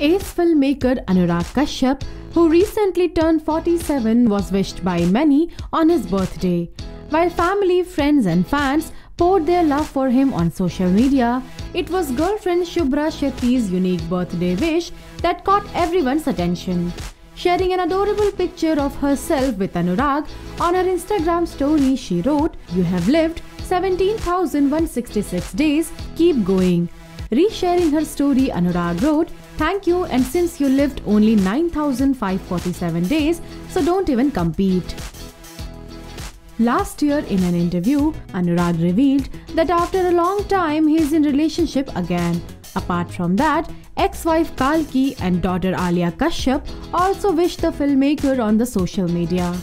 Ace filmmaker Anurag Kashyap, who recently turned 47, was wished by many on his birthday. While family, friends, and fans poured their love for him on social media, it was girlfriend Shubhra Shetty's unique birthday wish that caught everyone's attention. Sharing an adorable picture of herself with Anurag on her Instagram story, she wrote, You have lived 17,166 days, keep going. Resharing her story, Anurag wrote, Thank you, and since you lived only 9,547 days, so don't even compete. Last year, in an interview, Anurag revealed that after a long time he is in relationship again. Apart from that, ex-wife Kalki and daughter Alia Kashyap also wished the filmmaker on the social media.